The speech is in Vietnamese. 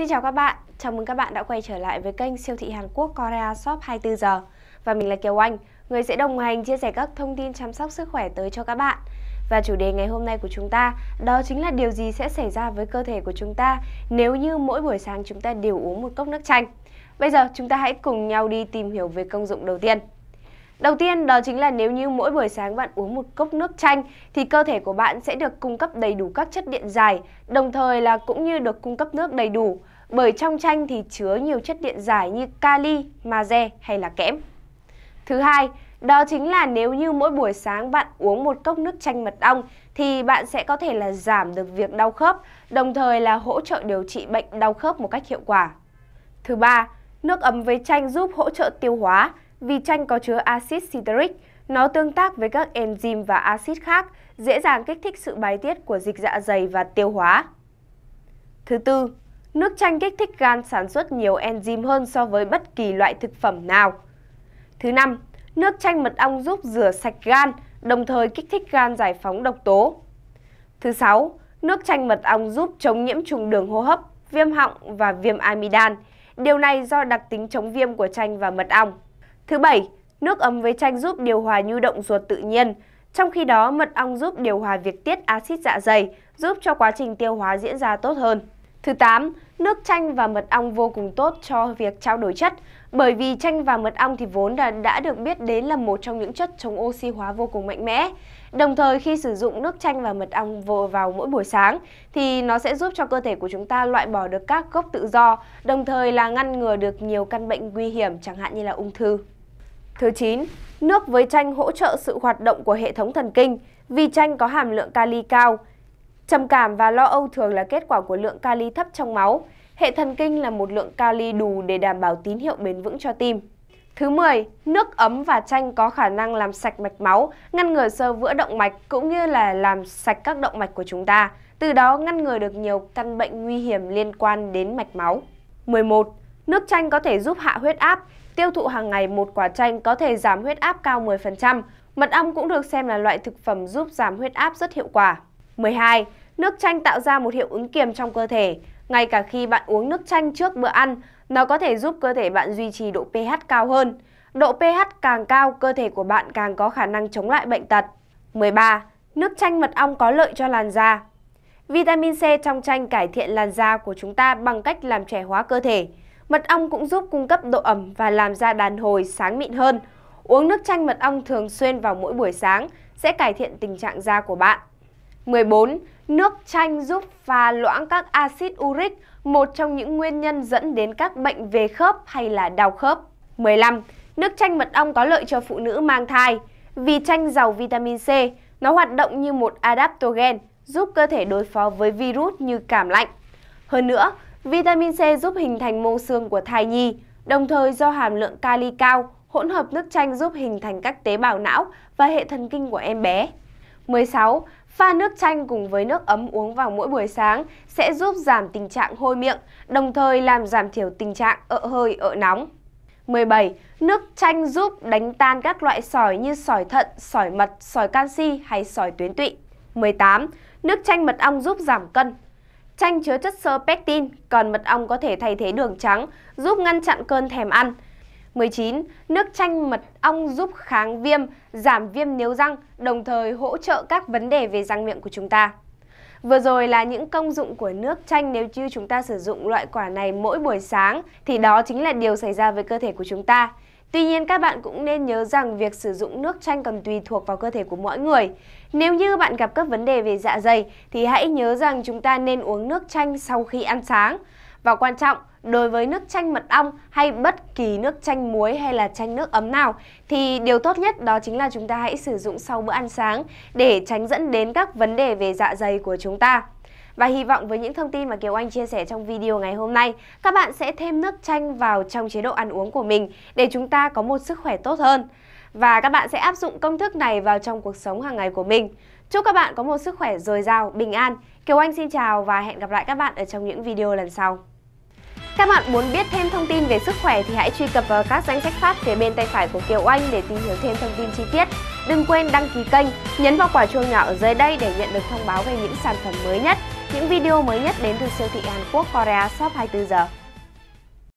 Xin chào các bạn, chào mừng các bạn đã quay trở lại với kênh siêu thị Hàn Quốc Korea Shop 24 giờ. Và mình là Kiều Anh, người sẽ đồng hành chia sẻ các thông tin chăm sóc sức khỏe tới cho các bạn. Và chủ đề ngày hôm nay của chúng ta đó chính là điều gì sẽ xảy ra với cơ thể của chúng ta nếu như mỗi buổi sáng chúng ta đều uống một cốc nước chanh. Bây giờ chúng ta hãy cùng nhau đi tìm hiểu về công dụng đầu tiên. Đầu tiên đó chính là nếu như mỗi buổi sáng bạn uống một cốc nước chanh thì cơ thể của bạn sẽ được cung cấp đầy đủ các chất điện giải, đồng thời là cũng như được cung cấp nước đầy đủ. Bởi trong chanh thì chứa nhiều chất điện giải như kali, magie hay là kẽm. Thứ hai, đó chính là nếu như mỗi buổi sáng bạn uống một cốc nước chanh mật ong thì bạn sẽ có thể là giảm được việc đau khớp, đồng thời là hỗ trợ điều trị bệnh đau khớp một cách hiệu quả. Thứ ba, nước ấm với chanh giúp hỗ trợ tiêu hóa, vì chanh có chứa axit citric, nó tương tác với các enzyme và axit khác, dễ dàng kích thích sự bài tiết của dịch dạ dày và tiêu hóa. Thứ tư, nước chanh kích thích gan sản xuất nhiều enzyme hơn so với bất kỳ loại thực phẩm nào. Thứ năm, nước chanh mật ong giúp rửa sạch gan, đồng thời kích thích gan giải phóng độc tố. Thứ sáu, nước chanh mật ong giúp chống nhiễm trùng đường hô hấp, viêm họng và viêm amidan. Điều này do đặc tính chống viêm của chanh và mật ong. Thứ bảy, nước ấm với chanh giúp điều hòa nhu động ruột tự nhiên. Trong khi đó, mật ong giúp điều hòa việc tiết axit dạ dày, giúp cho quá trình tiêu hóa diễn ra tốt hơn. Thứ 8, nước chanh và mật ong vô cùng tốt cho việc trao đổi chất, bởi vì chanh và mật ong thì vốn đã, đã được biết đến là một trong những chất chống oxy hóa vô cùng mạnh mẽ. Đồng thời khi sử dụng nước chanh và mật ong vô vào mỗi buổi sáng thì nó sẽ giúp cho cơ thể của chúng ta loại bỏ được các gốc tự do, đồng thời là ngăn ngừa được nhiều căn bệnh nguy hiểm chẳng hạn như là ung thư. Thứ 9, nước với chanh hỗ trợ sự hoạt động của hệ thống thần kinh vì chanh có hàm lượng kali cao. Trầm cảm và lo âu thường là kết quả của lượng kali thấp trong máu. Hệ thần kinh là một lượng kali đủ để đảm bảo tín hiệu bền vững cho tim. Thứ 10, nước ấm và chanh có khả năng làm sạch mạch máu, ngăn ngừa sơ vữa động mạch cũng như là làm sạch các động mạch của chúng ta, từ đó ngăn ngừa được nhiều căn bệnh nguy hiểm liên quan đến mạch máu. 11. Nước chanh có thể giúp hạ huyết áp, Tiêu thụ hàng ngày một quả chanh có thể giảm huyết áp cao 10%. Mật ong cũng được xem là loại thực phẩm giúp giảm huyết áp rất hiệu quả. 12. Nước chanh tạo ra một hiệu ứng kiềm trong cơ thể. Ngay cả khi bạn uống nước chanh trước bữa ăn, nó có thể giúp cơ thể bạn duy trì độ pH cao hơn. Độ pH càng cao, cơ thể của bạn càng có khả năng chống lại bệnh tật. 13. Nước chanh mật ong có lợi cho làn da. Vitamin C trong chanh cải thiện làn da của chúng ta bằng cách làm trẻ hóa cơ thể. Mật ong cũng giúp cung cấp độ ẩm và làm da đàn hồi sáng mịn hơn. Uống nước chanh mật ong thường xuyên vào mỗi buổi sáng sẽ cải thiện tình trạng da của bạn. 14. Nước chanh giúp pha loãng các axit uric, một trong những nguyên nhân dẫn đến các bệnh về khớp hay là đau khớp. 15. Nước chanh mật ong có lợi cho phụ nữ mang thai. Vì chanh giàu vitamin C, nó hoạt động như một adaptogen, giúp cơ thể đối phó với virus như cảm lạnh. Hơn nữa, Vitamin C giúp hình thành mô xương của thai nhi, đồng thời do hàm lượng kali cao, hỗn hợp nước chanh giúp hình thành các tế bào não và hệ thần kinh của em bé. 16. Pha nước chanh cùng với nước ấm uống vào mỗi buổi sáng sẽ giúp giảm tình trạng hôi miệng, đồng thời làm giảm thiểu tình trạng ợ hơi, ợ nóng. 17. Nước chanh giúp đánh tan các loại sỏi như sỏi thận, sỏi mật, sỏi canxi hay sỏi tuyến tụy. 18. Nước chanh mật ong giúp giảm cân, Chanh chứa chất xơ pectin, còn mật ong có thể thay thế đường trắng, giúp ngăn chặn cơn thèm ăn. 19. Nước chanh mật ong giúp kháng viêm, giảm viêm nếu răng, đồng thời hỗ trợ các vấn đề về răng miệng của chúng ta. Vừa rồi là những công dụng của nước chanh nếu như chúng ta sử dụng loại quả này mỗi buổi sáng thì đó chính là điều xảy ra với cơ thể của chúng ta. Tuy nhiên các bạn cũng nên nhớ rằng việc sử dụng nước chanh còn tùy thuộc vào cơ thể của mỗi người. Nếu như bạn gặp các vấn đề về dạ dày thì hãy nhớ rằng chúng ta nên uống nước chanh sau khi ăn sáng. Và quan trọng, đối với nước chanh mật ong hay bất kỳ nước chanh muối hay là chanh nước ấm nào thì điều tốt nhất đó chính là chúng ta hãy sử dụng sau bữa ăn sáng để tránh dẫn đến các vấn đề về dạ dày của chúng ta. Và hy vọng với những thông tin mà Kiều Anh chia sẻ trong video ngày hôm nay, các bạn sẽ thêm nước chanh vào trong chế độ ăn uống của mình để chúng ta có một sức khỏe tốt hơn. Và các bạn sẽ áp dụng công thức này vào trong cuộc sống hàng ngày của mình. Chúc các bạn có một sức khỏe dồi dào, bình an. Kiều Anh xin chào và hẹn gặp lại các bạn ở trong những video lần sau. Các bạn muốn biết thêm thông tin về sức khỏe thì hãy truy cập vào các danh sách phát phía bên tay phải của Kiều Anh để tìm hiểu thêm thông tin chi tiết. Đừng quên đăng ký kênh, nhấn vào quả chuông nhỏ ở dưới đây để nhận được thông báo về những sản phẩm mới nhất những video mới nhất đến từ siêu thị Hàn Quốc Korea Shop 24 giờ.